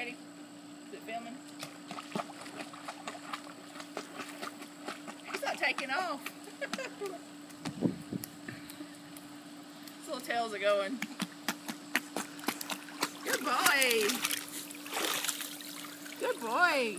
ready? Is it filming? He's not taking off. His little tails are going. Good boy. Good boy.